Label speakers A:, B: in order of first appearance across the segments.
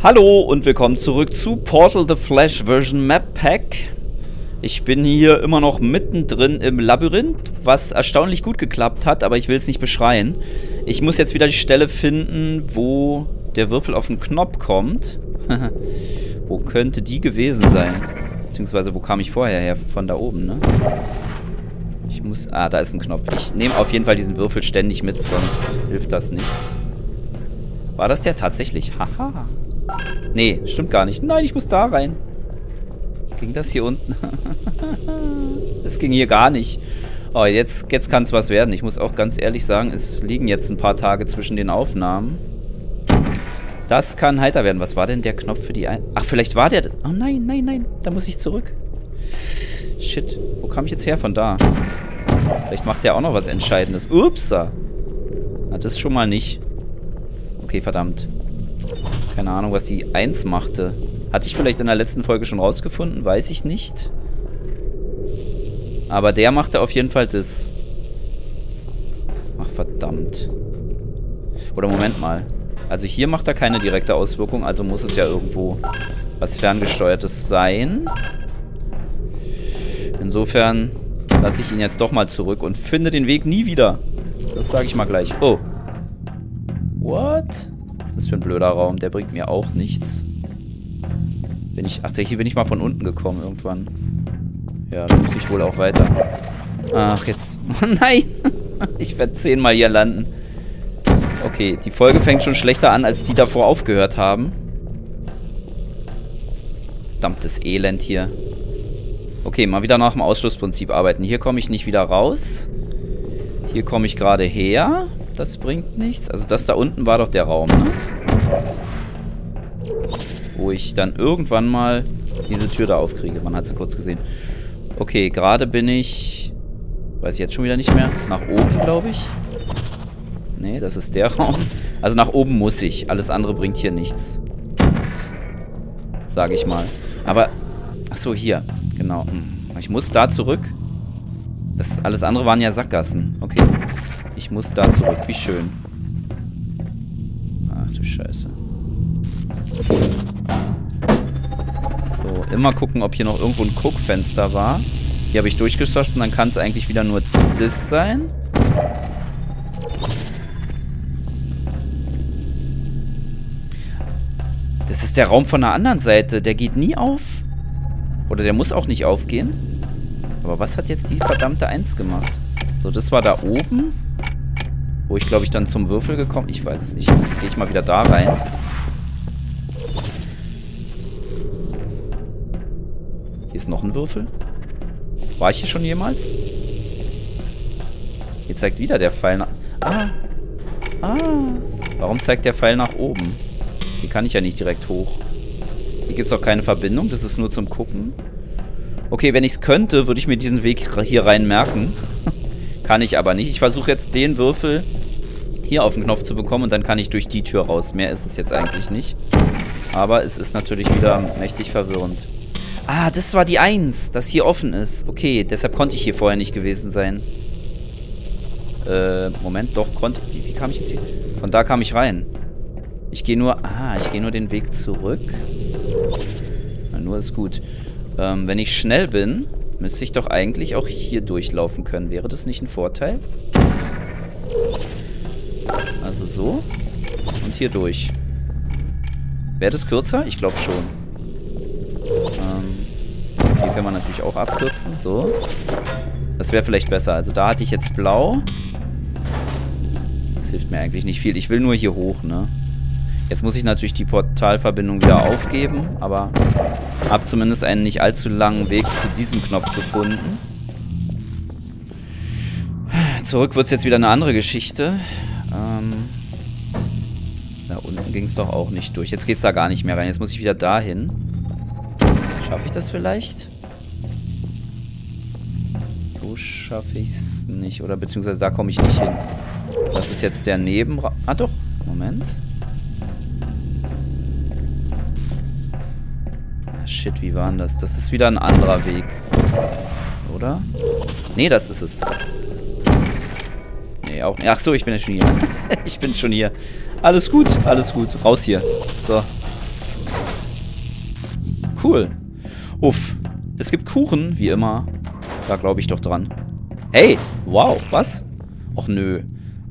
A: Hallo und willkommen zurück zu Portal The Flash Version Map Pack. Ich bin hier immer noch mittendrin im Labyrinth, was erstaunlich gut geklappt hat, aber ich will es nicht beschreien. Ich muss jetzt wieder die Stelle finden, wo der Würfel auf den Knopf kommt. wo könnte die gewesen sein? Beziehungsweise, wo kam ich vorher her? Von da oben, ne? Ich muss... Ah, da ist ein Knopf. Ich nehme auf jeden Fall diesen Würfel ständig mit, sonst hilft das nichts. War das der tatsächlich? Haha. Nee, stimmt gar nicht. Nein, ich muss da rein. Ging das hier unten? das ging hier gar nicht. Oh, jetzt, jetzt kann es was werden. Ich muss auch ganz ehrlich sagen, es liegen jetzt ein paar Tage zwischen den Aufnahmen. Das kann heiter werden. Was war denn der Knopf für die ein... Ach, vielleicht war der das... Oh nein, nein, nein. Da muss ich zurück. Shit. Wo kam ich jetzt her? Von da. Vielleicht macht der auch noch was Entscheidendes. Upsa. Na, das schon mal nicht. Okay, verdammt. Keine Ahnung, was die 1 machte. Hatte ich vielleicht in der letzten Folge schon rausgefunden? Weiß ich nicht. Aber der machte auf jeden Fall das. Ach, verdammt. Oder Moment mal. Also hier macht er keine direkte Auswirkung, also muss es ja irgendwo was Ferngesteuertes sein. Insofern lasse ich ihn jetzt doch mal zurück und finde den Weg nie wieder. Das sage ich mal gleich. Oh. What? Ist für ein blöder Raum? Der bringt mir auch nichts. Bin ich... Ach, hier bin ich mal von unten gekommen irgendwann. Ja, dann muss ich wohl auch weiter. Ach, jetzt... Oh nein! Ich werde zehnmal hier landen. Okay, die Folge fängt schon schlechter an, als die davor aufgehört haben. Verdammtes Elend hier. Okay, mal wieder nach dem Ausschlussprinzip arbeiten. Hier komme ich nicht wieder raus. Hier komme ich gerade her. Das bringt nichts. Also das da unten war doch der Raum, ne? Wo ich dann irgendwann mal diese Tür da aufkriege. Man hat sie kurz gesehen. Okay, gerade bin ich... Weiß ich jetzt schon wieder nicht mehr. Nach oben, glaube ich. Nee, das ist der Raum. Also nach oben muss ich. Alles andere bringt hier nichts. Sage ich mal. Aber... Achso, hier. Genau. Hm. Ich muss da zurück. Das alles andere waren ja Sackgassen. Okay. Ich muss da zurück. Wie schön. Ach du Scheiße. So, immer gucken, ob hier noch irgendwo ein Guckfenster war. Hier habe ich durchgeschossen, dann kann es eigentlich wieder nur das sein. Das ist der Raum von der anderen Seite. Der geht nie auf. Oder der muss auch nicht aufgehen. Aber was hat jetzt die verdammte Eins gemacht? So, das war da oben. Wo ich, glaube ich, dann zum Würfel gekommen... Ich weiß es nicht. Jetzt gehe ich mal wieder da rein. Hier ist noch ein Würfel. War ich hier schon jemals? Hier zeigt wieder der Pfeil nach... Ah. Ah. Warum zeigt der Pfeil nach oben? Hier kann ich ja nicht direkt hoch. Hier gibt es auch keine Verbindung. Das ist nur zum Gucken. Okay, wenn ich es könnte, würde ich mir diesen Weg hier rein merken. kann ich aber nicht. Ich versuche jetzt den Würfel hier auf den Knopf zu bekommen und dann kann ich durch die Tür raus. Mehr ist es jetzt eigentlich nicht. Aber es ist natürlich wieder mächtig verwirrend. Ah, das war die 1, das hier offen ist. Okay, deshalb konnte ich hier vorher nicht gewesen sein. Äh, Moment, doch, konnte... Wie, wie kam ich jetzt hier? Von da kam ich rein. Ich gehe nur... Ah, ich gehe nur den Weg zurück. Na, nur ist gut. Ähm, wenn ich schnell bin, müsste ich doch eigentlich auch hier durchlaufen können. Wäre das nicht ein Vorteil? Und hier durch. Wäre das kürzer? Ich glaube schon. Ähm, hier kann man natürlich auch abkürzen. So. Das wäre vielleicht besser. Also da hatte ich jetzt blau. Das hilft mir eigentlich nicht viel. Ich will nur hier hoch, ne? Jetzt muss ich natürlich die Portalverbindung wieder aufgeben, aber habe zumindest einen nicht allzu langen Weg zu diesem Knopf gefunden. Zurück wird es jetzt wieder eine andere Geschichte. Ging es doch auch nicht durch. Jetzt geht es da gar nicht mehr rein. Jetzt muss ich wieder dahin. Schaffe ich das vielleicht? So schaffe ich es nicht. Oder beziehungsweise da komme ich nicht hin. Das ist jetzt der Nebenraum. Ah doch, Moment. Ah, shit, wie war denn das? Das ist wieder ein anderer Weg. Oder? Nee, das ist es. Nee, auch nicht. Ach so, ich bin ja schon hier. ich bin schon hier. Alles gut, alles gut. Raus hier. So. cool. Uff. Es gibt Kuchen, wie immer. Da glaube ich doch dran. Hey, wow, was? Och nö.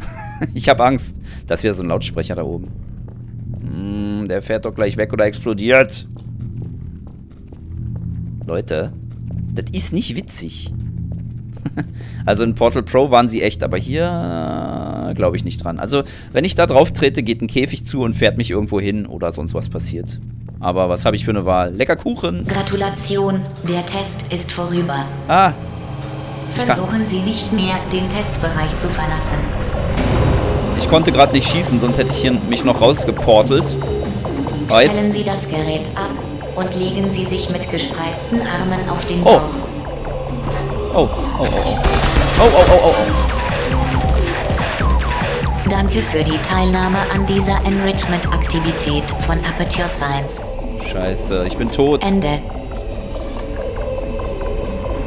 A: ich habe Angst. Das wäre so ein Lautsprecher da oben. Hm, der fährt doch gleich weg oder explodiert. Leute, das ist nicht witzig. also in Portal Pro waren sie echt, aber hier äh, glaube ich nicht dran. Also wenn ich da drauf trete, geht ein Käfig zu und fährt mich irgendwo hin oder sonst was passiert. Aber was habe ich für eine Wahl? Lecker Kuchen.
B: Gratulation, der Test ist vorüber.
A: Ah.
B: Versuchen Sie nicht mehr, den Testbereich zu verlassen.
A: Ich konnte gerade nicht schießen, sonst hätte ich hier mich noch rausgeportelt.
B: Aber Stellen Sie das Gerät ab und legen Sie sich mit gespreizten Armen auf den oh. Bauch.
A: Oh, oh, oh, oh. Oh, oh, oh, oh, oh.
B: Danke für die Teilnahme an dieser Enrichment-Aktivität von Aperture Science.
A: Scheiße, ich bin tot.
B: Ende.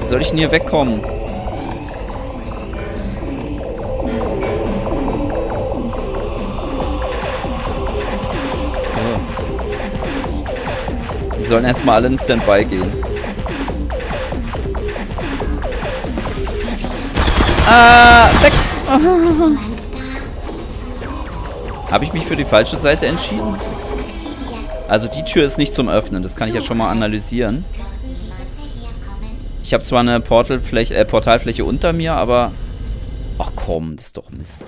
A: Wie soll ich denn hier wegkommen? Die sollen erstmal alle in Standby gehen. Ah, weg! Habe ich mich für die falsche Seite entschieden? Also die Tür ist nicht zum Öffnen. Das kann ich ja schon mal analysieren. Ich habe zwar eine Portalfläche, äh, Portalfläche unter mir, aber... Ach komm, das ist doch Mist.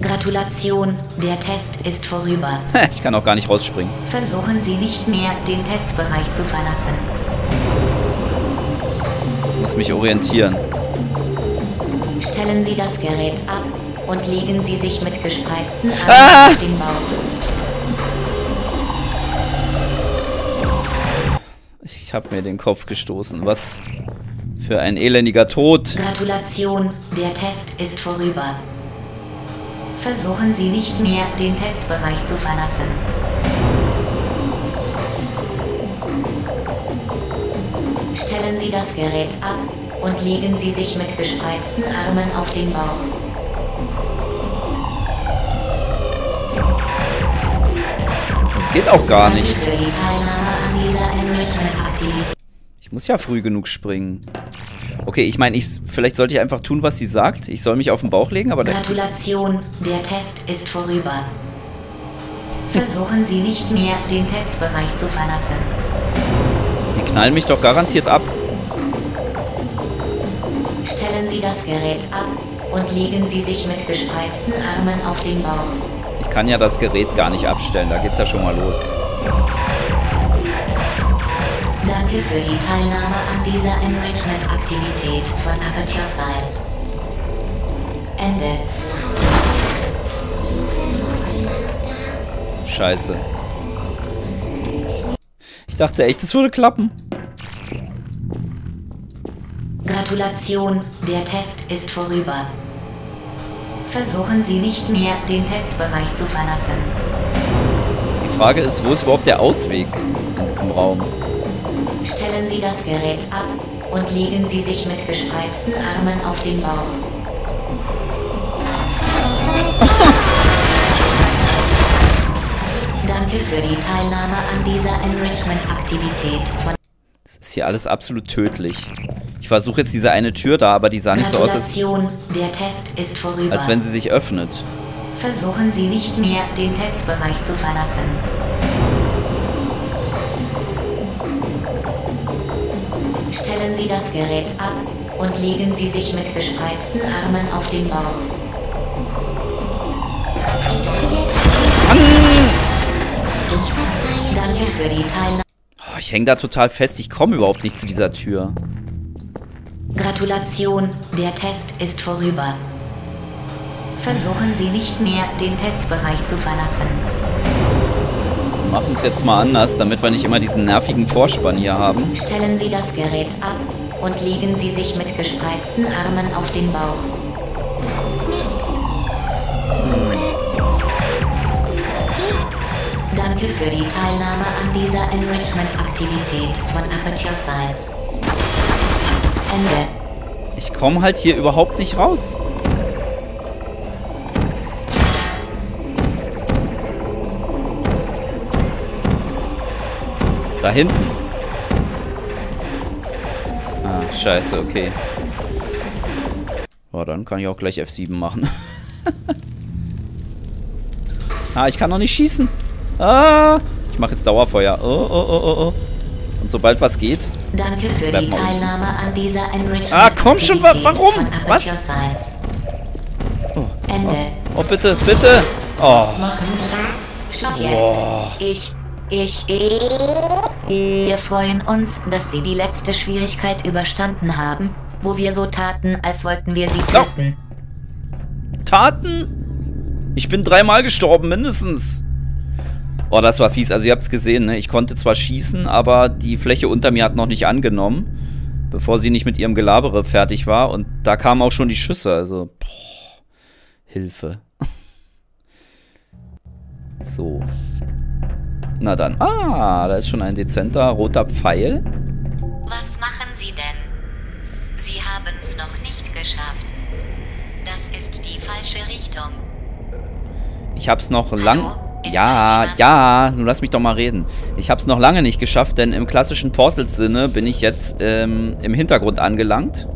B: Gratulation, der Test ist vorüber.
A: ich kann auch gar nicht rausspringen.
B: Versuchen Sie nicht mehr, den Testbereich zu verlassen.
A: Ich muss mich orientieren.
B: Stellen Sie das Gerät ab und legen Sie sich mit gespreizten Armen ah! auf den Bauch.
A: Ich habe mir den Kopf gestoßen. Was für ein elendiger Tod.
B: Gratulation, der Test ist vorüber. Versuchen Sie nicht mehr, den Testbereich zu verlassen. Stellen Sie das Gerät ab und legen Sie sich mit gespreizten Armen auf den Bauch.
A: Das geht auch gar nicht. Ich muss ja früh genug springen. Okay, ich meine, ich, vielleicht sollte ich einfach tun, was sie sagt. Ich soll mich auf den Bauch legen, aber...
B: Gratulation, der Test ist vorüber. Versuchen Sie nicht mehr, den Testbereich zu verlassen.
A: Die knallen mich doch garantiert ab.
B: Stellen Sie das Gerät ab und legen Sie sich mit gespreizten Armen auf den Bauch.
A: Ich kann ja das Gerät gar nicht abstellen, da geht's ja schon mal los.
B: Danke für die Teilnahme an dieser Enrichment-Aktivität von Aperture Science. Ende.
A: Scheiße. Ich dachte echt, es würde klappen.
B: Gratulation, der Test ist vorüber. Versuchen Sie nicht mehr, den Testbereich zu verlassen.
A: Die Frage ist, wo ist überhaupt der Ausweg in diesem Raum?
B: Stellen Sie das Gerät ab und legen Sie sich mit gespreizten Armen auf den Bauch. Danke für die Teilnahme an dieser Enrichment-Aktivität von...
A: Das ist hier alles absolut tödlich. Ich versuche jetzt diese eine Tür da, aber die sah nicht so aus, als, als wenn sie sich öffnet.
B: Versuchen Sie nicht mehr, den Testbereich zu verlassen. Stellen Sie das Gerät ab und legen Sie sich mit gespreizten Armen auf den Bauch. Danke für die Teilnahme.
A: Oh, ich hänge da total fest. Ich komme überhaupt nicht zu dieser Tür.
B: Gratulation, der Test ist vorüber. Versuchen Sie nicht mehr, den Testbereich zu verlassen.
A: Wir machen es jetzt mal anders, damit wir nicht immer diesen nervigen Vorspann hier haben.
B: Stellen Sie das Gerät ab und legen Sie sich mit gespreizten Armen auf den Bauch. Danke für die Teilnahme an dieser Enrichment-Aktivität von Aperture Science. Ende.
A: Ich komme halt hier überhaupt nicht raus. Da hinten. Ah, scheiße, okay. Oh, dann kann ich auch gleich F7 machen. ah, ich kann noch nicht schießen. Ah, ich mache jetzt Dauerfeuer. Oh, oh, oh, oh, oh. Und sobald was geht...
B: Danke für die Teilnahme an dieser Enrichment
A: Ah, komm schon, wa warum? Was?
B: Oh, Ende.
A: Oh, oh, bitte, bitte. Oh.
B: Schluss jetzt. Oh. Ich, ich, ich. Wir freuen uns, dass Sie die letzte Schwierigkeit überstanden haben, wo wir so taten, als wollten wir Sie töten.
A: Taten? Ich bin dreimal gestorben, mindestens. Oh, das war fies. Also ihr habt es gesehen, ne? Ich konnte zwar schießen, aber die Fläche unter mir hat noch nicht angenommen, bevor sie nicht mit ihrem Gelabere fertig war. Und da kamen auch schon die Schüsse. Also, boah, Hilfe. so. Na dann. Ah, da ist schon ein dezenter roter Pfeil.
B: Was machen Sie denn? Sie haben es noch nicht geschafft. Das ist die falsche Richtung.
A: Ich hab's noch lang... Ja, ja, nun lass mich doch mal reden. Ich hab's noch lange nicht geschafft, denn im klassischen Portals-Sinne bin ich jetzt ähm, im Hintergrund angelangt.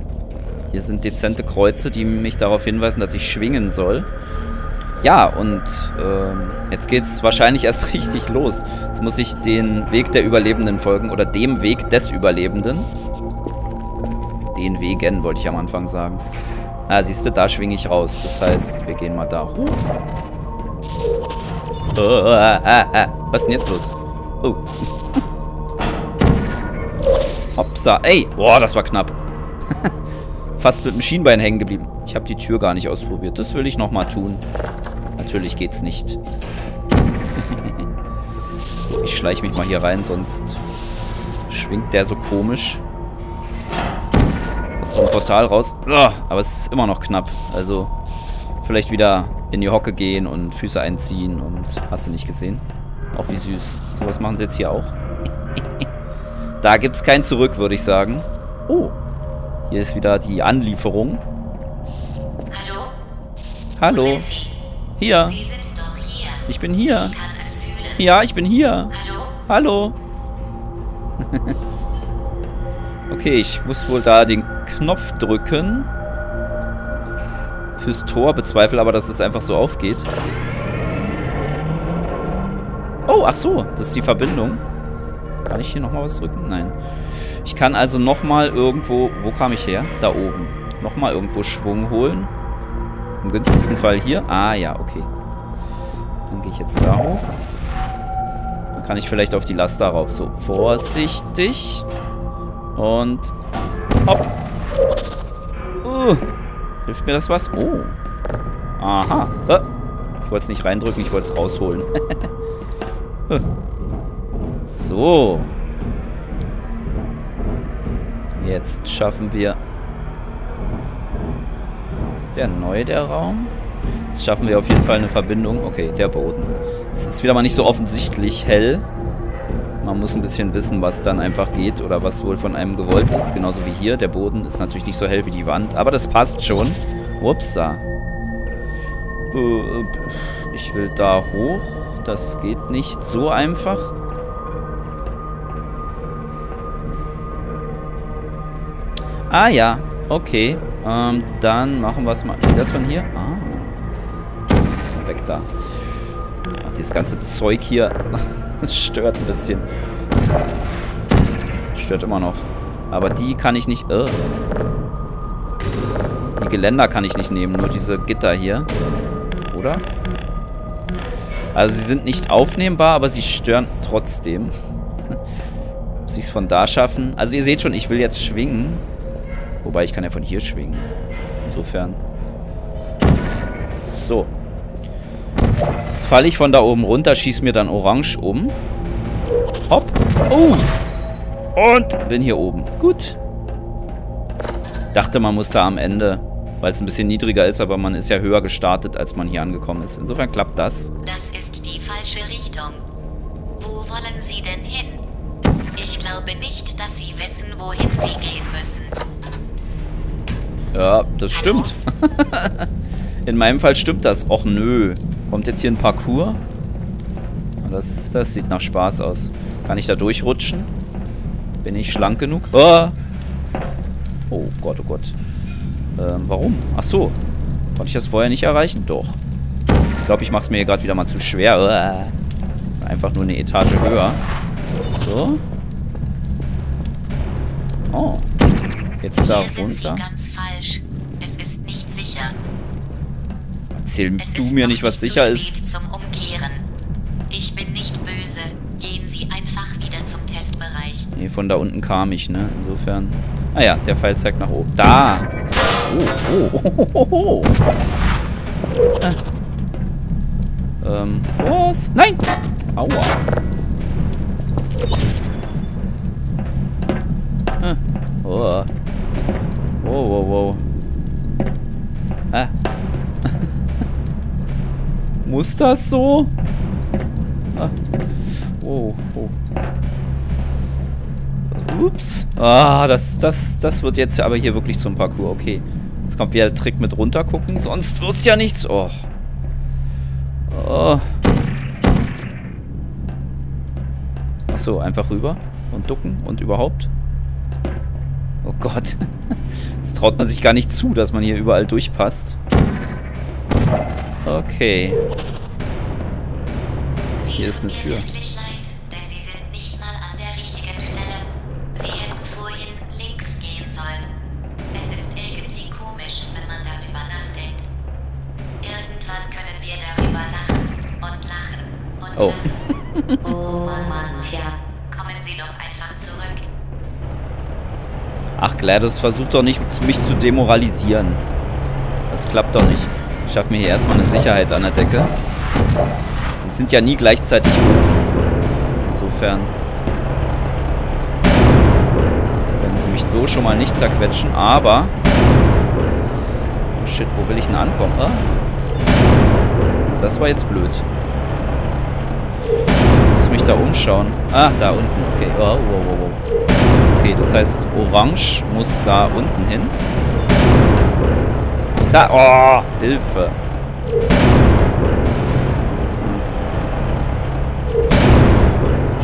A: Hier sind dezente Kreuze, die mich darauf hinweisen, dass ich schwingen soll. Ja, und ähm, jetzt geht's wahrscheinlich erst richtig los. Jetzt muss ich den Weg der Überlebenden folgen. Oder dem Weg des Überlebenden. Den Wegen, wollte ich am Anfang sagen. Ah, siehst du, da schwinge ich raus. Das heißt, wir gehen mal da hoch. Oh, ah, ah, ah. Was ist denn jetzt los? Oh. Hopsa. Ey. Boah, das war knapp. Fast mit dem Schienbein hängen geblieben. Ich habe die Tür gar nicht ausprobiert. Das will ich nochmal tun. Natürlich geht's nicht. so, ich schleiche mich mal hier rein, sonst schwingt der so komisch. Aus so einem Portal raus. Oh, aber es ist immer noch knapp. Also, vielleicht wieder in die Hocke gehen und Füße einziehen und hast du nicht gesehen? Auch wie süß. So was machen sie jetzt hier auch. da gibt's kein Zurück, würde ich sagen. Oh, hier ist wieder die Anlieferung.
B: Hallo?
A: Hallo? Wo sind Sie? Hier.
B: Sie sind doch hier.
A: Ich bin hier.
B: Ich kann es fühlen.
A: Ja, ich bin hier.
B: Hallo?
A: Hallo. okay, ich muss wohl da den Knopf drücken. Fürs Tor. Bezweifle aber, dass es einfach so aufgeht. Oh, ach so. Das ist die Verbindung. Kann ich hier nochmal was drücken? Nein. Ich kann also nochmal irgendwo... Wo kam ich her? Da oben. Nochmal irgendwo Schwung holen. Im günstigsten Fall hier. Ah, ja, okay. Dann gehe ich jetzt da hoch. Dann kann ich vielleicht auf die Last darauf. So, vorsichtig. Und... Hopp. Uh, hilft mir das was? Oh. Aha. Ich wollte es nicht reindrücken, ich wollte es rausholen. so. Jetzt schaffen wir ist der neu, der Raum? Jetzt schaffen wir auf jeden Fall eine Verbindung. Okay, der Boden. Es ist wieder mal nicht so offensichtlich hell. Man muss ein bisschen wissen, was dann einfach geht oder was wohl von einem gewollt ist. Genauso wie hier. Der Boden ist natürlich nicht so hell wie die Wand. Aber das passt schon. Ups, da. Äh, ich will da hoch. Das geht nicht so einfach. Ah ja, okay. Ähm, dann machen wir es mal. Das von hier? Ah. Weg da. Ach, dieses ganze Zeug hier. Das stört ein bisschen. Stört immer noch. Aber die kann ich nicht... Oh. Die Geländer kann ich nicht nehmen. Nur diese Gitter hier. Oder? Also sie sind nicht aufnehmbar, aber sie stören trotzdem. Muss ich es von da schaffen? Also ihr seht schon, ich will jetzt schwingen. Wobei, ich kann ja von hier schwingen. Insofern. So. Jetzt falle ich von da oben runter, schieße mir dann orange um. Hopp. Oh. Und bin hier oben. Gut. Dachte, man muss da am Ende, weil es ein bisschen niedriger ist, aber man ist ja höher gestartet, als man hier angekommen ist. Insofern klappt das.
B: Das ist die falsche Richtung. Wo wollen Sie denn hin? Ich glaube nicht, dass Sie wissen, wohin Sie gehen müssen.
A: Ja, das stimmt. In meinem Fall stimmt das. Och nö. Kommt jetzt hier ein Parcours? Das, das sieht nach Spaß aus. Kann ich da durchrutschen? Bin ich schlank genug? Oh, oh Gott, oh Gott. Ähm, warum? Ach so. Konnte ich das vorher nicht erreichen? Doch. Ich glaube, ich mache es mir hier gerade wieder mal zu schwer. Einfach nur eine Etage höher. So. Oh. Jetzt da
B: Hier sind Sie
A: runter.
B: ganz falsch.
A: Erzähl
B: Es
A: du mir nicht, was sicher ist.
B: Ich bin nicht böse. Gehen Sie einfach wieder zum Testbereich.
A: Nee, von da unten kam ich, ne? Insofern. Ah ja, der Pfeil zeigt nach oben. Da! Oh, oh, oh, oh, oh. Ah. Ähm, was? Nein! Aua. Ah. Oh. Wow, wow, wow. Muss das so? Ah. Oh, oh. Ups. Ah, das, das, das wird jetzt aber hier wirklich zum Parcours. Okay. Jetzt kommt wieder der Trick mit runtergucken. Sonst wird's ja nichts. Oh. Oh. Achso, einfach rüber. Und ducken und überhaupt. Oh Gott. Das traut man sich gar nicht zu, dass man hier überall durchpasst. Okay.
B: Sie
A: Hier ist eine Tür.
B: wirklich leid, denn Sie sind nicht mal an der richtigen Stelle. Sie hätten vorhin links gehen sollen. Es ist irgendwie komisch, wenn man darüber nachdenkt. Irgendwann können wir darüber lachen und lachen und
A: Oh.
B: lachen. Oh Mann, tja. Kommen Sie doch einfach zurück.
A: Ach, GLaDOS, versucht doch nicht, mich zu demoralisieren. Das klappt doch nicht. Schaffe mir hier erstmal eine Sicherheit an der Decke. Die sind ja nie gleichzeitig hoch. Insofern können sie mich so schon mal nicht zerquetschen, aber... Oh shit, wo will ich denn ankommen? Ah. Das war jetzt blöd. Ich muss mich da umschauen. Ah, da unten. Okay. Oh, wow, wow, wow. Okay, das heißt, Orange muss da unten hin. Da, oh, Hilfe.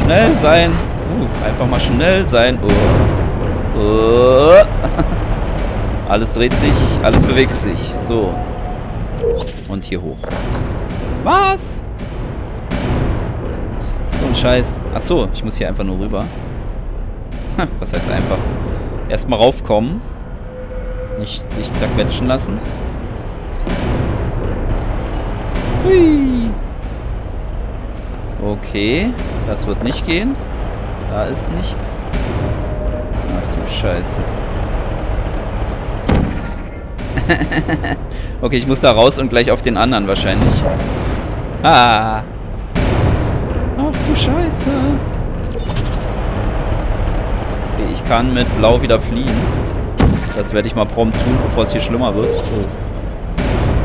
A: Schnell sein. Uh, einfach mal schnell sein. Oh. Oh. Alles dreht sich, alles bewegt sich. So. Und hier hoch. Was? So ein Scheiß. Achso, ich muss hier einfach nur rüber. Was heißt einfach? Erstmal raufkommen. Nicht sich zerquetschen lassen. Hui. Okay, das wird nicht gehen. Da ist nichts. Ach du Scheiße. okay, ich muss da raus und gleich auf den anderen wahrscheinlich. Ah. Ach du Scheiße. Okay, ich kann mit Blau wieder fliehen. Das werde ich mal prompt tun, bevor es hier schlimmer wird.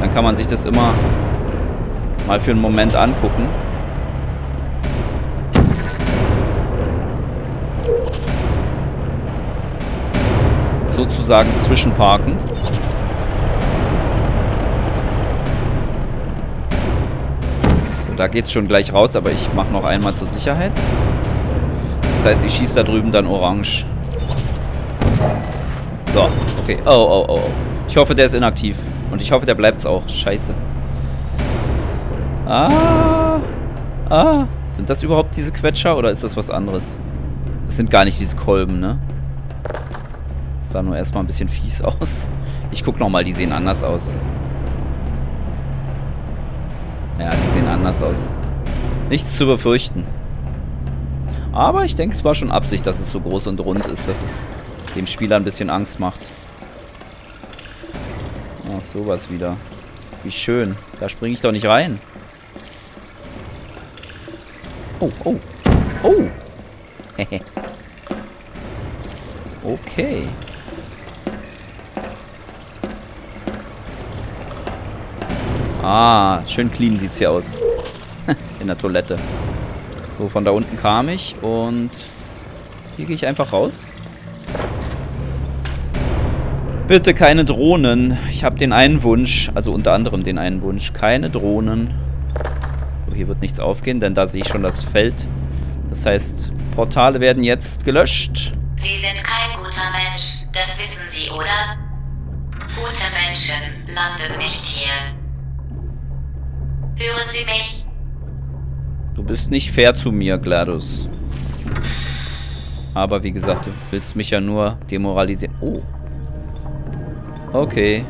A: Dann kann man sich das immer mal für einen Moment angucken. Sozusagen zwischenparken. So, da geht's schon gleich raus, aber ich mache noch einmal zur Sicherheit. Das heißt, ich schieße da drüben dann orange. So, okay. Oh, oh, oh, oh. Ich hoffe, der ist inaktiv. Und ich hoffe, der bleibt's auch. Scheiße. Ah. Ah. Sind das überhaupt diese Quetscher oder ist das was anderes? Das sind gar nicht diese Kolben, ne? Das sah nur erstmal ein bisschen fies aus. Ich guck nochmal, die sehen anders aus. Ja, die sehen anders aus. Nichts zu befürchten. Aber ich denke, es war schon Absicht, dass es so groß und rund ist, dass es dem Spieler ein bisschen Angst macht. Ach, sowas wieder. Wie schön. Da springe ich doch nicht rein. Oh, oh. Oh. Hehe. okay. Ah, schön clean sieht's hier aus. In der Toilette. So, von da unten kam ich und hier gehe ich einfach raus. Bitte keine Drohnen. Ich habe den einen Wunsch, also unter anderem den einen Wunsch. Keine Drohnen. So, hier wird nichts aufgehen, denn da sehe ich schon das Feld, Das heißt, Portale werden jetzt gelöscht.
B: Sie sind kein guter Mensch, das wissen Sie, oder? Gute Menschen landen nicht hier. Hören Sie mich?
A: Du bist nicht fair zu mir, GLaDOS. Aber wie gesagt, du willst mich ja nur demoralisieren. Oh. Okay.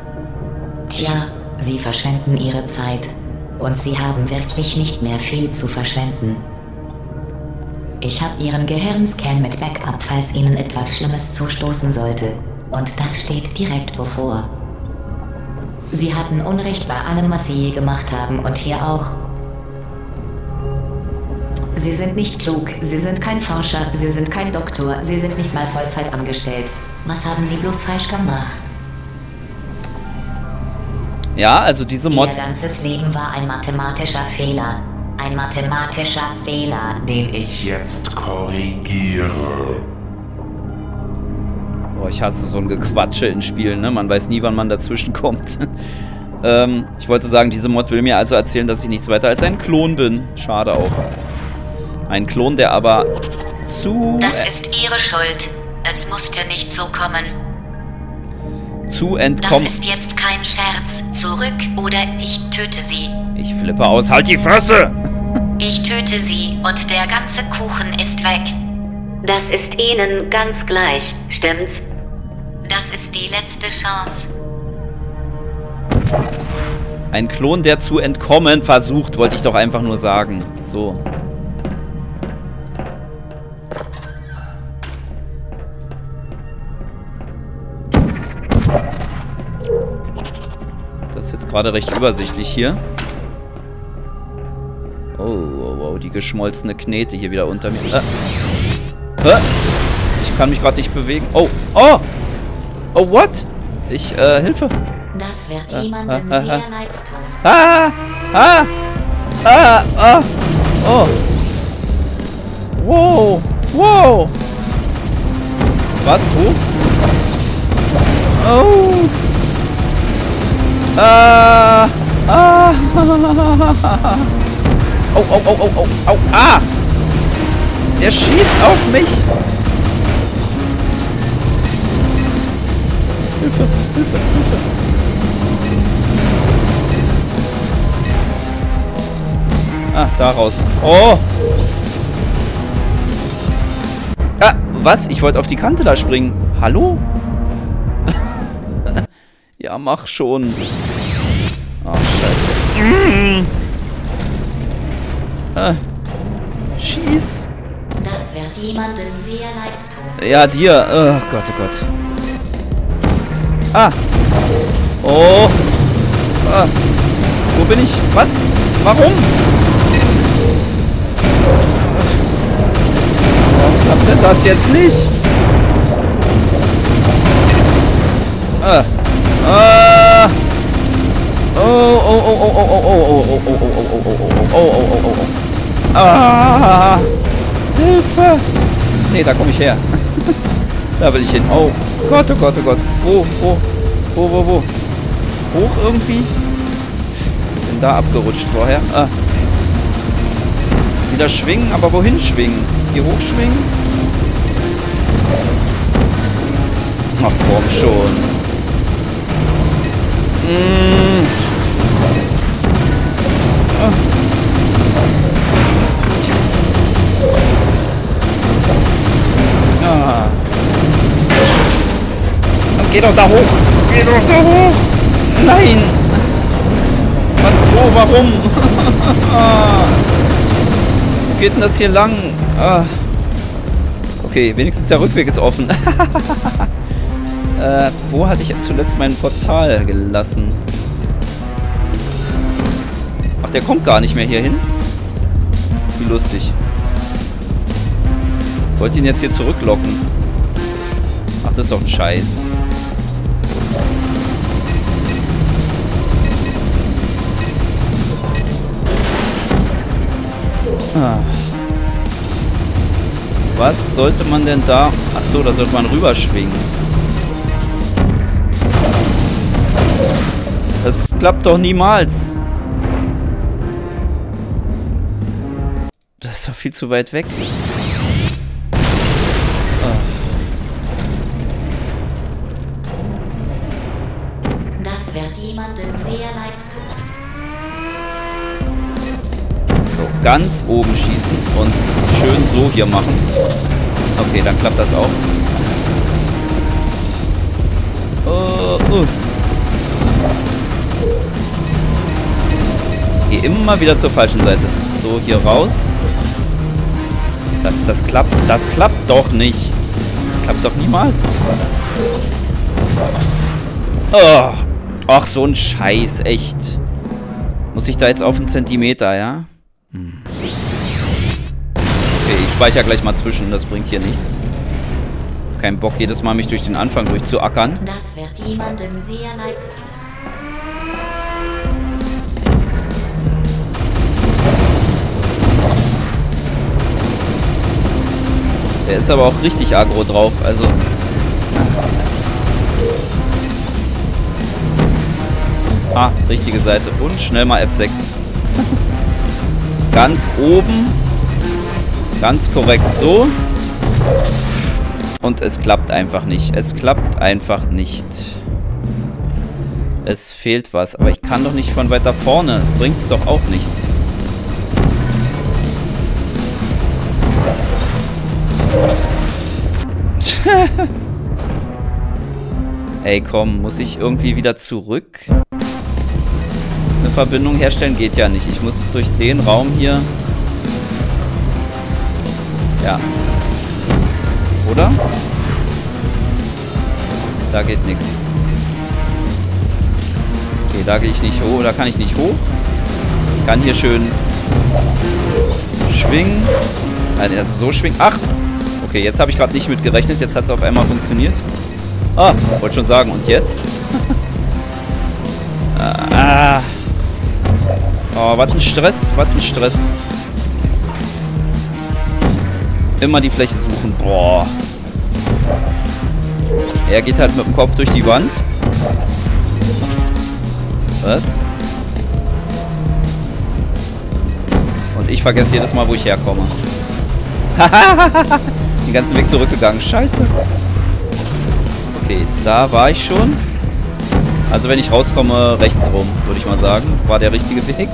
B: Tja, Sie verschwenden Ihre Zeit. Und Sie haben wirklich nicht mehr viel zu verschwenden. Ich habe Ihren Gehirnscan mit Backup, falls Ihnen etwas Schlimmes zustoßen sollte. Und das steht direkt bevor. Sie hatten Unrecht bei allem, was Sie je gemacht haben und hier auch. Sie sind nicht klug, Sie sind kein Forscher, Sie sind kein Doktor, Sie sind nicht mal Vollzeit angestellt. Was haben Sie bloß falsch gemacht?
A: Ja, also diese Mod...
B: Ihr ganzes Leben war ein mathematischer Fehler. Ein mathematischer Fehler, den ich
C: jetzt korrigiere.
A: Boah, ich hasse so ein Gequatsche in Spielen, ne? Man weiß nie, wann man dazwischen kommt. ähm, ich wollte sagen, diese Mod will mir also erzählen, dass ich nichts weiter als ein Klon bin. Schade auch. Ein Klon, der aber zu...
B: Das ist Ihre Schuld. Es musste nicht so kommen.
A: Zu
B: Das
A: entkommen...
B: ist jetzt kein Scherz. Zurück oder ich töte Sie.
A: Ich flippe aus. Halt die Fresse!
B: Ich töte Sie und der ganze Kuchen ist weg. Das ist Ihnen ganz gleich, stimmt's? Das ist die letzte Chance.
A: Ein Klon, der zu entkommen versucht, wollte ich doch einfach nur sagen. So. Gerade recht übersichtlich hier. Oh, oh, oh, die geschmolzene Knete hier wieder unter mir. Äh. Hä? Ich kann mich gerade nicht bewegen. Oh, oh! Oh, what? Ich, äh, Hilfe.
B: Das wird
A: Ah,
B: jemandem
A: ah, ah,
B: sehr
A: ah.
B: leid tun.
A: Ah! Ah! Ah! Ah! Oh! Wow! Wow! Was? Wo? Oh! Ah! Oh, oh, oh, oh, oh, oh, ah! Der schießt auf mich! Hilfe, Hilfe, Hilfe! Ah, da raus. Oh! Ah, was? Ich wollte auf die Kante da springen. Hallo? ja, mach schon. Ah, schieß.
B: Das wird jemandem sehr leid tun.
A: Ja, dir. Oh Gott, oh Gott. Ah. Oh. Ah. Wo bin ich? Was? Warum? Warum klappt denn das jetzt nicht? Ah. Ah. Hilfe. Nee, da komme ich her. da will ich hin. Oh Gott, oh Gott, oh Gott. Wo, wo, wo, wo, wo? Hoch irgendwie? Bin da abgerutscht vorher. Ah. Wieder schwingen, aber wohin schwingen? Hier hochschwingen? Ach komm schon. Mm. Ah. Ah. Geh doch da hoch. Geh doch da hoch. Nein. Was, wo, warum? Wo geht denn das hier lang? Ah. Okay, wenigstens der Rückweg ist offen. äh, wo hatte ich zuletzt mein Portal gelassen? Ach, der kommt gar nicht mehr hier hin? Wie lustig. Wollte ihn jetzt hier zurücklocken. Ach, das ist doch ein Scheiß. Ah. Was sollte man denn da... Ach so, da sollte man rüberschwingen. Das klappt doch niemals. Das ist doch viel zu weit weg. Ganz oben schießen und schön so hier machen. Okay, dann klappt das auch. Oh, oh. Geh immer wieder zur falschen Seite. So, hier raus. Das, das klappt, das klappt doch nicht. Das klappt doch niemals. Oh. Ach, so ein Scheiß, echt. Muss ich da jetzt auf einen Zentimeter, ja? Hm. Okay, ich speichere gleich mal zwischen, das bringt hier nichts. Kein Bock, jedes Mal mich durch den Anfang durchzuackern.
B: Das wird jemandem sehr leid tun.
A: Der ist aber auch richtig aggro drauf, also... Ah, richtige Seite. Und schnell mal F6. Ganz oben. Ganz korrekt so. Und es klappt einfach nicht. Es klappt einfach nicht. Es fehlt was. Aber ich kann doch nicht von weiter vorne. Bringt's doch auch nichts. Ey, komm, muss ich irgendwie wieder zurück? Verbindung herstellen geht ja nicht. Ich muss durch den Raum hier... Ja. Oder? Da geht nichts. Okay, da gehe ich nicht hoch. Da kann ich nicht hoch. Kann hier schön schwingen. Nein, also so schwingen. Ach! Okay, jetzt habe ich gerade nicht mit gerechnet. Jetzt hat es auf einmal funktioniert. Ah, wollte schon sagen. Und jetzt? ah. Oh, was ein Stress. Was ein Stress. Immer die Fläche suchen. Boah. Er geht halt mit dem Kopf durch die Wand. Was? Und ich vergesse jedes Mal, wo ich herkomme. Den ganzen Weg zurückgegangen. Scheiße. Okay, da war ich schon. Also wenn ich rauskomme, rechts rum, würde ich mal sagen. War der richtige Weg.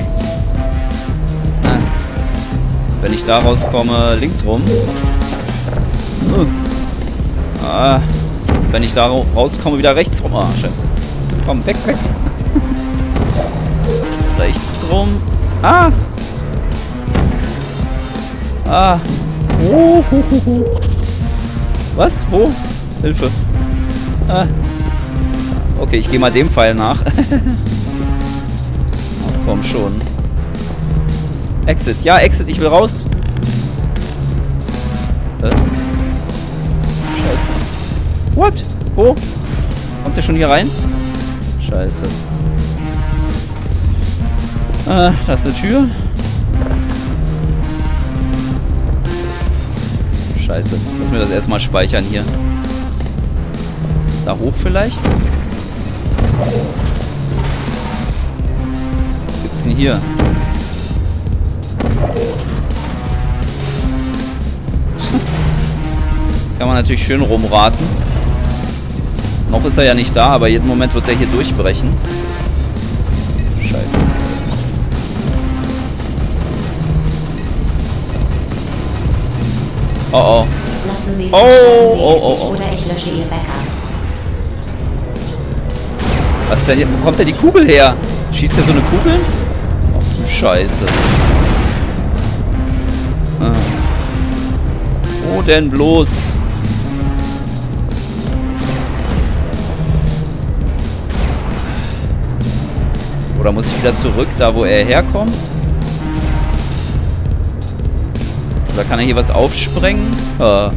A: Wenn ich da rauskomme, links rum. Ah. Wenn ich da rauskomme, wieder rechts rum. Ah, scheiße. Komm, weg, weg. rechts rum. Ah. Ah. Oh. Was? Wo? Hilfe. Ah. Okay, ich gehe mal dem Pfeil nach. komm schon. Exit. Ja, Exit. Ich will raus. Äh? Scheiße. What? Wo? Kommt der schon hier rein? Scheiße. Äh, da ist eine Tür. Scheiße. Muss mir das erstmal speichern hier. Da hoch vielleicht? Was gibt's denn hier? Das kann man natürlich schön rumraten. Noch ist er ja nicht da, aber jeden Moment wird er hier durchbrechen. Scheiße. Oh oh.
B: Lassen Sie es
A: Oh,
B: oh,
A: oh, oh,
B: oder ich lösche Ihr Backup.
A: Was ist denn hier? Wo kommt denn die Kugel her? Schießt der so eine Kugel? Ach du Scheiße. Ah. Wo denn bloß? Oder muss ich wieder zurück, da wo er herkommt? Oder kann er hier was aufsprengen? Ah.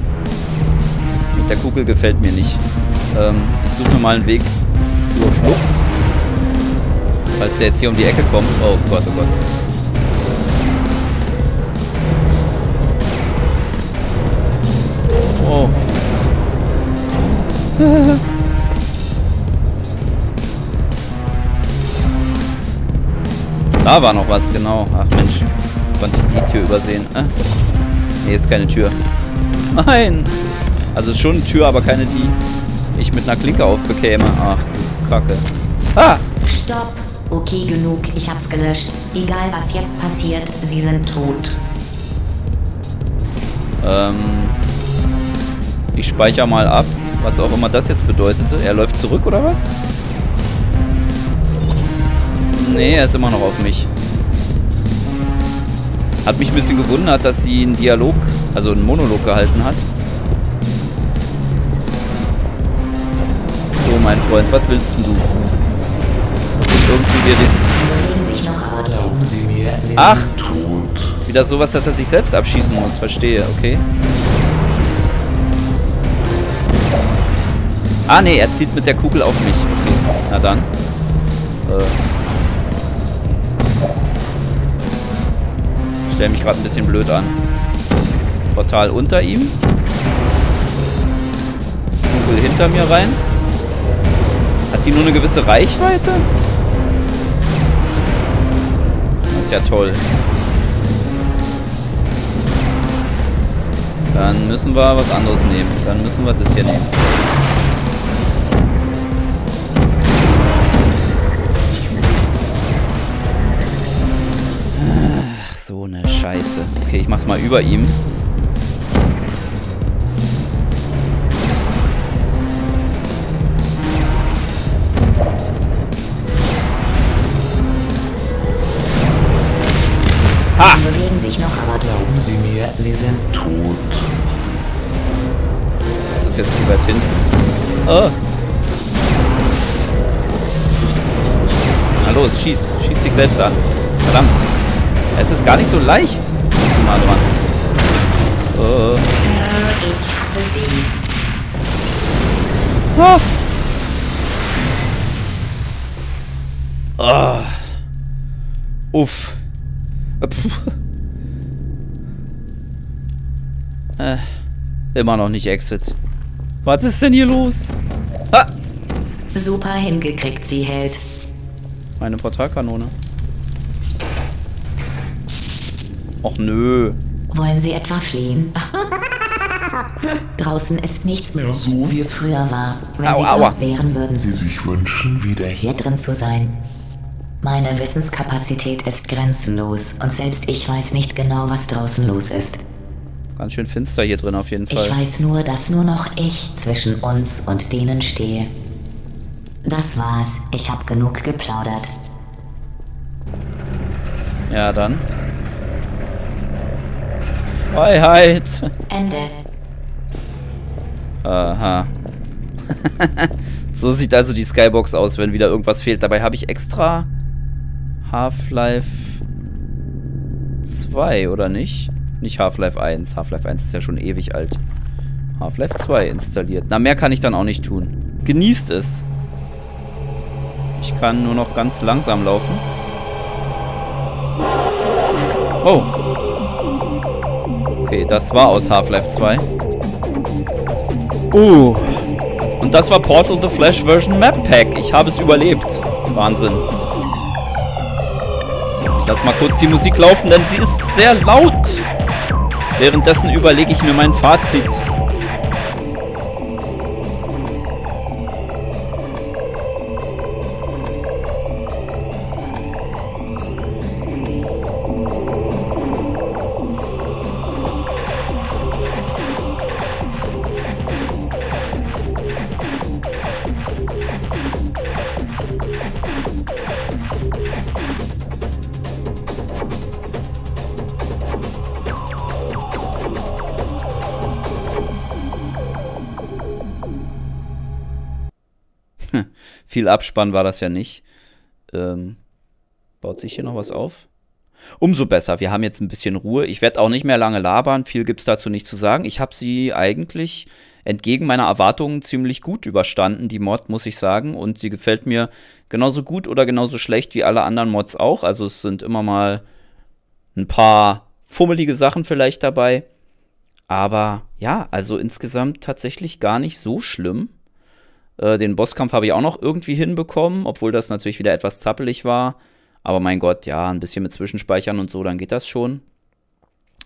A: Das mit der Kugel gefällt mir nicht. Ähm, ich suche mir mal einen Weg zur Flucht. Falls der jetzt hier um die Ecke kommt. Oh Gott, oh Gott. Oh. Da war noch was, genau. Ach Mensch. Konnte ich die Tür übersehen. Äh. Nee, ist keine Tür. Nein! Also schon eine Tür, aber keine, die ich mit einer Klinke aufbekäme. Ach, Kacke. Ah!
B: Stopp! Okay, genug. Ich hab's gelöscht. Egal, was jetzt passiert, sie sind tot.
A: Ähm, ich speichere mal ab, was auch immer das jetzt bedeutete. Er läuft zurück, oder was? Nee, er ist immer noch auf mich. Hat mich ein bisschen gewundert, dass sie einen Dialog, also einen Monolog gehalten hat. Mein Freund, was willst du? Irgendwie dir den... Ach! Wieder sowas, dass er sich selbst abschießen muss. Verstehe, okay. Ah, nee, er zieht mit der Kugel auf mich. Okay, na dann. Äh. Stell mich gerade ein bisschen blöd an. Portal unter ihm. Kugel hinter mir rein. Hat die nur eine gewisse Reichweite? Das ist ja toll. Dann müssen wir was anderes nehmen. Dann müssen wir das hier nehmen. Ach, so eine Scheiße. Okay, ich mach's mal über ihm.
C: Glauben Sie mir, Sie sind tot.
A: Das ist jetzt zu weit hinten. Oh. Na los, schieß. Schieß dich selbst an. Verdammt. Es ist gar nicht so leicht. Zu nah dran. Oh.
B: ich hasse sie.
A: Ah. Ah. Uff. Puh. Äh, immer noch nicht Exit. Was ist denn hier los? Ah,
B: Super hingekriegt, sie hält.
A: meine Portalkanone. Och nö.
B: Wollen Sie etwa fliehen? Draußen ist nichts mehr so, wie es früher war. Wenn
A: Au,
B: Sie
A: aua.
B: dort wären, würden Sie
C: sich wünschen, wieder
B: hier drin zu sein. Meine Wissenskapazität ist grenzenlos und selbst ich weiß nicht genau, was draußen los ist.
A: Ganz schön finster hier drin auf jeden
B: Ich
A: Fall.
B: weiß nur, dass nur noch ich zwischen uns und denen stehe. Das war's. Ich hab genug geplaudert.
A: Ja, dann. Freiheit.
B: Ende.
A: Aha. so sieht also die Skybox aus, wenn wieder irgendwas fehlt. Dabei habe ich extra Half-Life 2, oder nicht? Nicht Half-Life 1. Half-Life 1 ist ja schon ewig alt. Half-Life 2 installiert. Na, mehr kann ich dann auch nicht tun. Genießt es. Ich kann nur noch ganz langsam laufen. Oh. Okay, das war aus Half-Life 2. Uh. Und das war Portal The Flash Version Map Pack. Ich habe es überlebt. Wahnsinn. Ich lasse mal kurz die Musik laufen, denn sie ist sehr laut. Währenddessen überlege ich mir mein Fazit. Viel Abspann war das ja nicht. Ähm, baut sich hier noch was auf? Umso besser. Wir haben jetzt ein bisschen Ruhe. Ich werde auch nicht mehr lange labern. Viel gibt es dazu nicht zu sagen. Ich habe sie eigentlich entgegen meiner Erwartungen ziemlich gut überstanden, die Mod, muss ich sagen. Und sie gefällt mir genauso gut oder genauso schlecht wie alle anderen Mods auch. Also es sind immer mal ein paar fummelige Sachen vielleicht dabei. Aber ja, also insgesamt tatsächlich gar nicht so schlimm. Äh, den Bosskampf habe ich auch noch irgendwie hinbekommen, obwohl das natürlich wieder etwas zappelig war. Aber mein Gott, ja, ein bisschen mit Zwischenspeichern und so, dann geht das schon.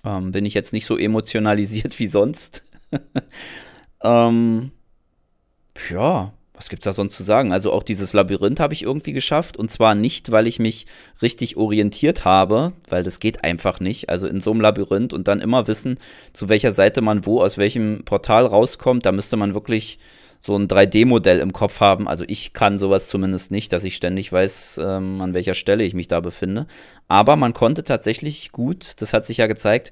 A: Ähm, bin ich jetzt nicht so emotionalisiert wie sonst. ähm, ja, was gibt's da sonst zu sagen? Also auch dieses Labyrinth habe ich irgendwie geschafft und zwar nicht, weil ich mich richtig orientiert habe, weil das geht einfach nicht. Also in so einem Labyrinth und dann immer wissen, zu welcher Seite man wo aus welchem Portal rauskommt, da müsste man wirklich so ein 3D-Modell im Kopf haben. Also ich kann sowas zumindest nicht, dass ich ständig weiß, ähm, an welcher Stelle ich mich da befinde. Aber man konnte tatsächlich gut, das hat sich ja gezeigt,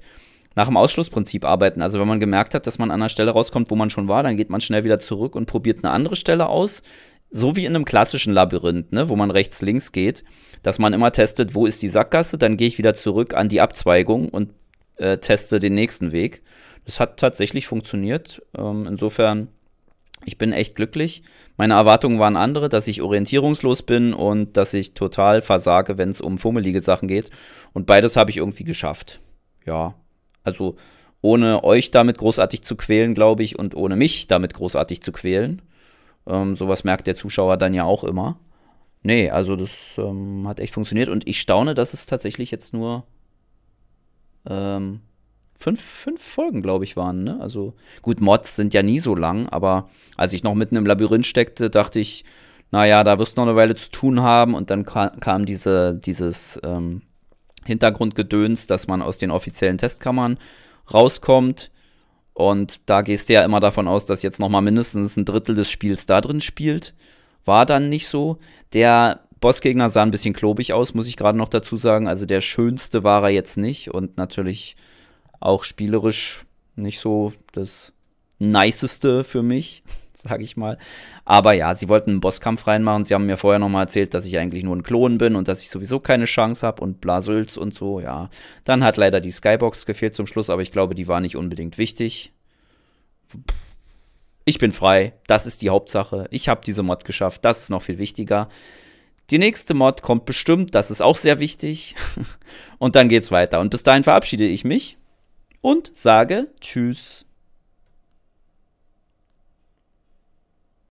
A: nach dem Ausschlussprinzip arbeiten. Also wenn man gemerkt hat, dass man an einer Stelle rauskommt, wo man schon war, dann geht man schnell wieder zurück und probiert eine andere Stelle aus. So wie in einem klassischen Labyrinth, ne, wo man rechts, links geht, dass man immer testet, wo ist die Sackgasse, dann gehe ich wieder zurück an die Abzweigung und äh, teste den nächsten Weg. Das hat tatsächlich funktioniert. Ähm, insofern ich bin echt glücklich. Meine Erwartungen waren andere, dass ich orientierungslos bin und dass ich total versage, wenn es um fummelige Sachen geht. Und beides habe ich irgendwie geschafft. Ja, also ohne euch damit großartig zu quälen, glaube ich, und ohne mich damit großartig zu quälen. Ähm, sowas merkt der Zuschauer dann ja auch immer. Nee, also das ähm, hat echt funktioniert und ich staune, dass es tatsächlich jetzt nur ähm, fünf, fünf Folgen, glaube ich, waren. Ne? Also gut, Mods sind ja nie so lang, aber als ich noch mitten im Labyrinth steckte, dachte ich, naja, da wirst du noch eine Weile zu tun haben. Und dann kam, kam diese, dieses ähm, Hintergrundgedöns, dass man aus den offiziellen Testkammern rauskommt. Und da gehst du ja immer davon aus, dass jetzt noch mal mindestens ein Drittel des Spiels da drin spielt. War dann nicht so. Der Bossgegner sah ein bisschen klobig aus, muss ich gerade noch dazu sagen. Also der schönste war er jetzt nicht. Und natürlich auch spielerisch nicht so das niceste für mich, sage ich mal. Aber ja, sie wollten einen Bosskampf reinmachen. Sie haben mir vorher nochmal erzählt, dass ich eigentlich nur ein Klon bin und dass ich sowieso keine Chance habe und Blasülz und so, ja. Dann hat leider die Skybox gefehlt zum Schluss, aber ich glaube, die war nicht unbedingt wichtig. Ich bin frei, das ist die Hauptsache. Ich habe diese Mod geschafft, das ist noch viel wichtiger. Die nächste Mod kommt bestimmt, das ist auch sehr wichtig. und dann geht's weiter. Und bis dahin verabschiede ich mich und sage Tschüss.